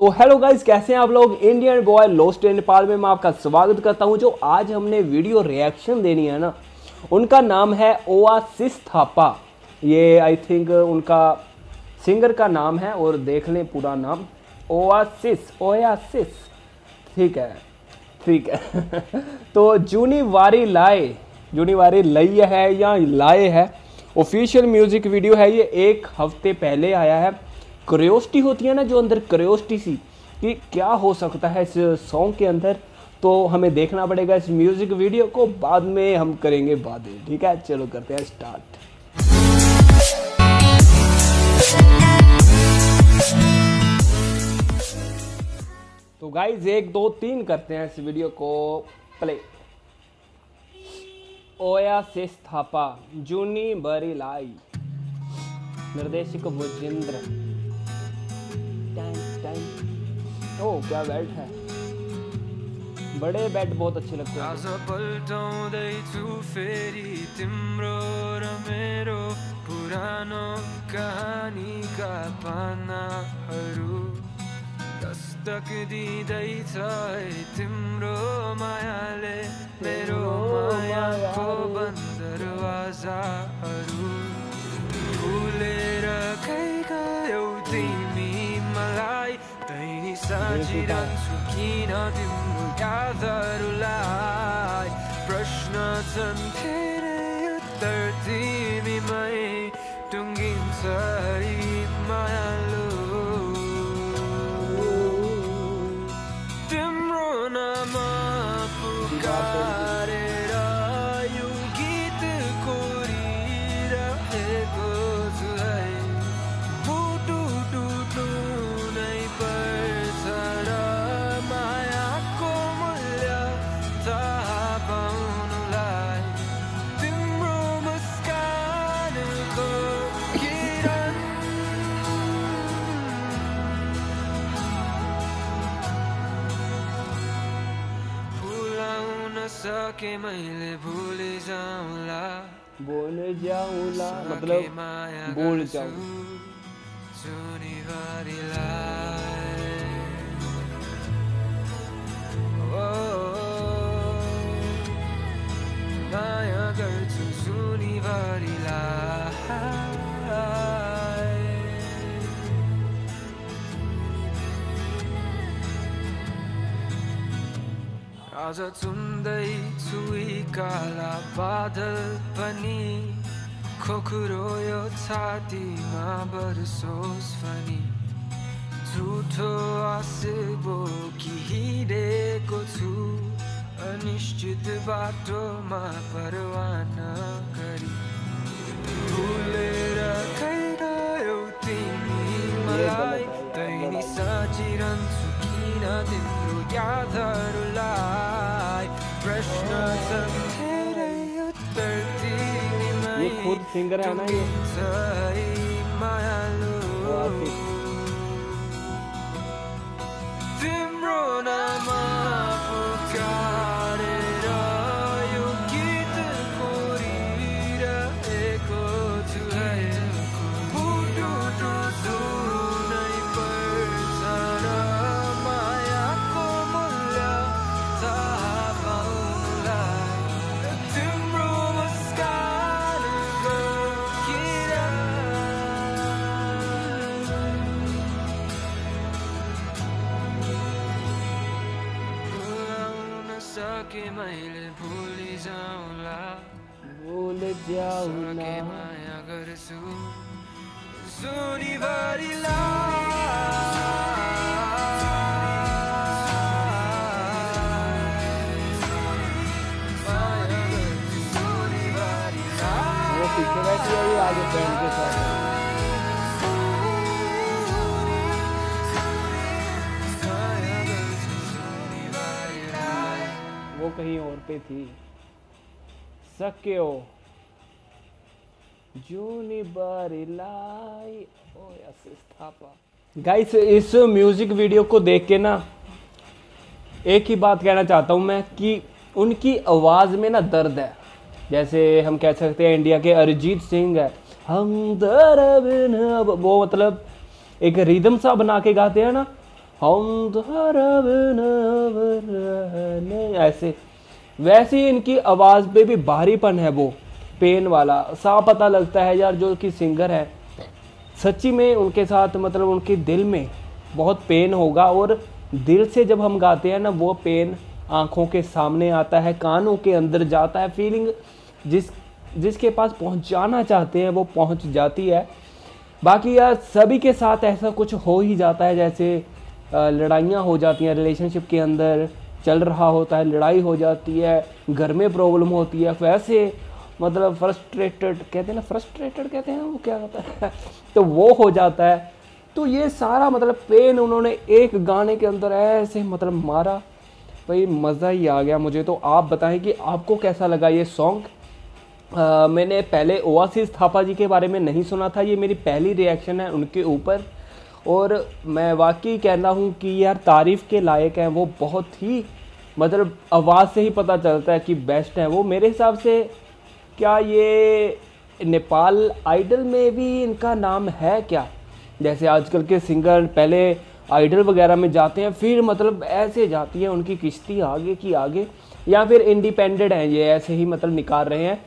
तो hello guys कैसे हैं आप लोग? Indian boy lost in Nepal में मैं आपका स्वागत करता हूँ, जो आज हमने वीडियो रिएक्शन देनी है ना। उनका नाम है ओआसिस थापा ये आई थिंक उनका सिंगर का नाम है, और देख लें पूरा नाम। ओआसिस ओयासिस ठीक है ठीक है। तो जूनी वारी लाए जूनी वारी लई है या लाए है? ऑफिशियल म्यूज़िक वीडियो है ये, एक हफ़्ते पहले आया है। क्रियोसिटी होती है ना, जो अंदर क्रियोसिटी सी, कि क्या हो सकता है इस सॉन्ग के अंदर? तो हमें देखना पड़ेगा इस म्यूज़िक वीडियो को, बाद में हम करेंगे बातें, ठीक है? चलो करते हैं स्टार्ट तो गाइज़ एक, दो, तीन करते हैं इस वीडियो को प्ले ओया से स्थापा जूनी बरी लाई निर्देशक भुजेंद्र टाइम टाइम ओ क्या बेल्ट है? बड़े बेल्ट बहुत अच्छे लगते हैं। आज पल्टाउँदैछु फेरि तिम्रो र मेरो पुरानो कहानीका पानाहरू दस्तक दिँदैछ है तिम्रो मायाले मेरो मायाको बंद मलाई तैनी साँचिरहन्छु किन तिम्रो यादहरूलाई प्रश्न छन् धेरै उत्तर तिमीमै टुङ्गिन्छ सके मैले भुलि जाउँला बोल जाऊला सके मतलब माया बोल गर्छु जाऊँ जुनीभरिलाई ओ, माया गर्छु जुनीभरिलाई आज चुम्दैछु काला बादल पनि खोकुरो यो छातीमा बर्सोस् पनि। झुठो आश बोकी हिँडेको छु अनिश्चित बाटोमा परवाना गरी। भुलेर गयौ तिमी मलाई तैनी साँचिरहन्छु किन तिम्रो यादहरूलाई प्रश्न छन् धेरै उत्तर ये खुद सिंगर है ना ये? सके मैले भुलि जाउँला बोल जाऊला सके माया गर्छु सुनिभरिलाई वो पीछे बैठी है ये आगे बैंड के साथ है। वो कहीं और पे थी। सक्यो जूनी बारी लाई ओ स्थापा गाइस इस म्यूज़िक वीडियो को देख के ना, एक ही बात कहना चाहता हूँ मैं कि उनकी आवाज़ में ना दर्द है। जैसे हम कह सकते हैं इंडिया के अरिजीत सिंह है। हम दर्द वो मतलब एक रिदम सा बना के गाते हैं ना हम ऐसे, वैसे ही इनकी आवाज़ पे भी भारीपन है वो, पेन वाला। सा पता लगता है यार, जो कि सिंगर है। सच्ची में उनके साथ मतलब उनके दिल में बहुत पेन होगा और दिल से जब हम गाते हैं ना, वो पेन आँखों के सामने आता है, कानों के अंदर जाता है। फीलिंग जिस, जिसके पास पहुंचाना चाहते हैं, वो पहुँच जाती है। बाकी यार, सभी के साथ ऐसा कुछ हो ही जाता है, जैसे लड़ाइयाँ हो जाती हैं रिलेशनशिप के अंदर चल रहा होता है, लड़ाई हो जाती है, घर में प्रॉब्लम होती है, वैसे मतलब फ्रस्ट्रेटेड कहते हैं ना फ्रस्ट्रेटेड कहते हैं वो क्या होता है? तो वो हो जाता है। तो ये सारा मतलब पेन उन्होंने एक गाने के अंदर ऐसे मतलब मारा। भाई मज़ा ही आ गया मुझे। तो आप बताएँ कि आपको कैसा लगा ये सॉन्ग मैंने पहले ओआसिस थापा जी के बारे में नहीं सुना था। ये मेरी पहली रिएक्शन है उनके ऊपर। और मैं वाकई कहना हूँ कि यार तारीफ़ के लायक हैं, वो बहुत ही मतलब आवाज़ से ही पता चलता है कि बेस्ट हैं वो। मेरे हिसाब से क्या ये नेपाल आइडल में भी इनका नाम है क्या? जैसे आजकल के सिंगर पहले आइडल वगैरह में जाते हैं, फिर मतलब ऐसे जाती है, उनकी किश्ती आगे की आगे, या फिर इंडिपेंडेंट हैं, ये ऐसे ही मतलब निकाल रहे हैं।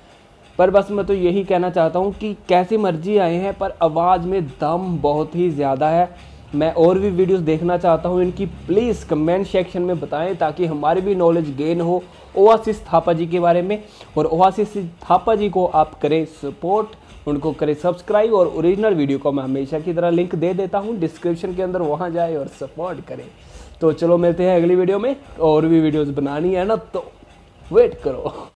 पर बस मैं तो यही कहना चाहता हूँ कि कैसी मर्ज़ी आए हैं, पर आवाज़ में दम बहुत ही ज़्यादा है। मैं और भी वीडियोस देखना चाहता हूँ, इनकी प्लीज़ कमेंट सेक्शन में बताएँ ताकि हमारी भी नॉलेज गेन हो ओआसिस थापा जी के बारे में। और ओआसिस थापा जी को आप करें सपोर्ट उनको करें सब्सक्राइब और ओरिजिनल वीडियो को मैं हमेशा की तरह लिंक दे देता हूँ डिस्क्रिप्शन के अंदर वहाँ जाए और सपोर्ट करें। तो चलो मिलते हैं अगली वीडियो में, और भी वीडियोज़ बनानी है ना तो वेट करो।